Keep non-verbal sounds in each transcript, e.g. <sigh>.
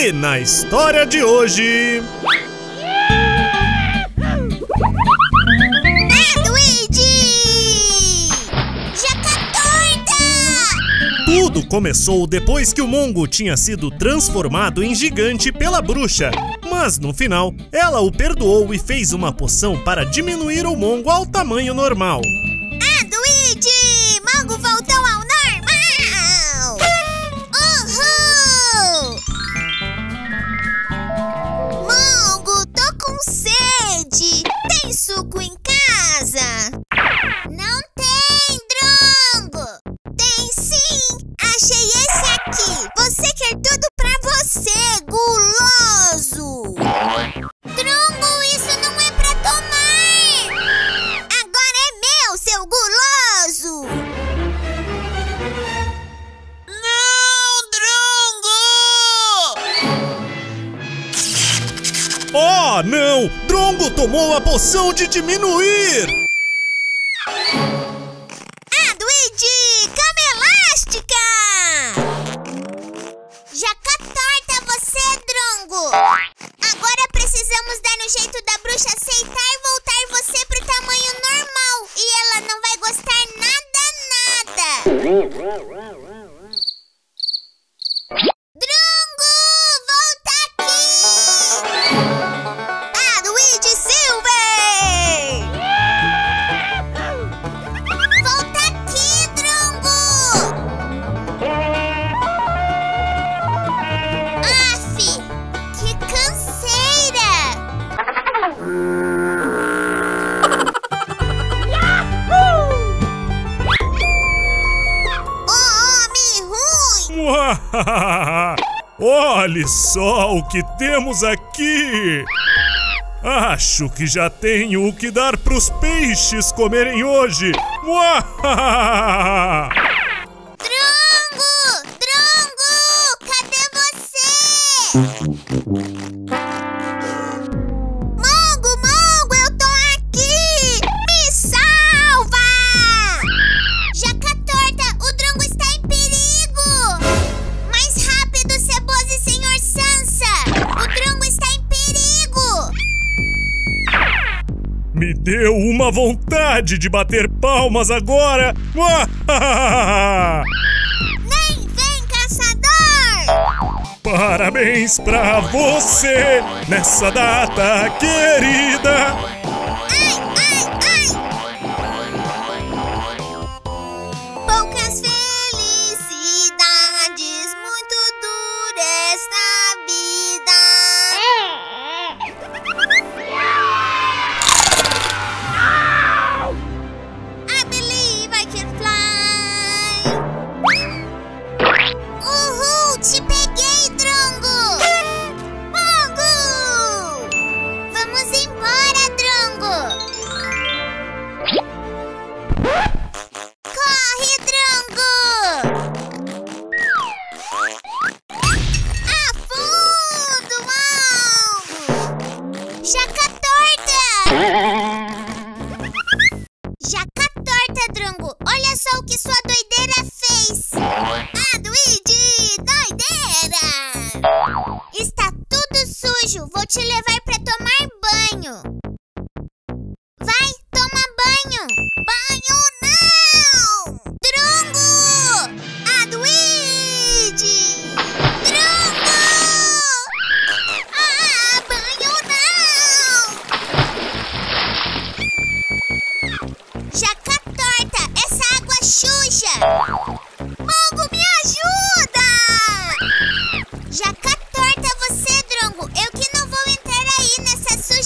E na história de hoje. Tudo começou depois que o Mongo tinha sido transformado em gigante pela bruxa. Mas no final, ela o perdoou e fez uma poção para diminuir o Mongo ao tamanho normal. Ah, Luigi! Mongo voltou Oh, não! Drongo tomou a poção de diminuir! Ah, Luigi! Cama elástica! Jaca torta você, Drongo! Agora precisamos dar no jeito da bruxa aceitar e voltar você pro tamanho normal. E ela não vai gostar nada, nada! <laughs> Olhe só o que temos aqui! Acho que já tenho o que dar pros peixes comerem hoje! <laughs> Drongo! Drongo! Cadê você? Deu uma vontade de bater palmas agora! <laughs> Nem vem, caçador! Parabéns pra você nessa data querida! Ai! O que sua doideira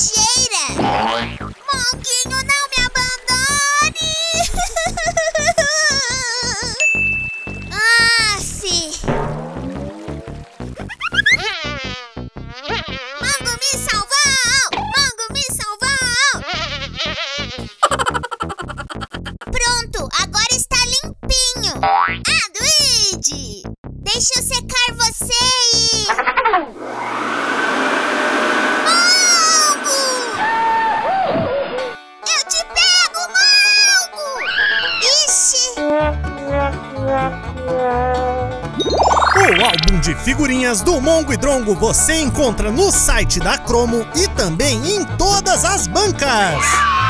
nessa sujeira! Monguinho, não me abandone! <laughs> Aff! Mongo, me salvou! Mongo, me salvou! Pronto, agora está limpinho! Ah, Luigi! Deixa de figurinhas do Mongo e Drongo você encontra no site da Cromo e também em todas as bancas.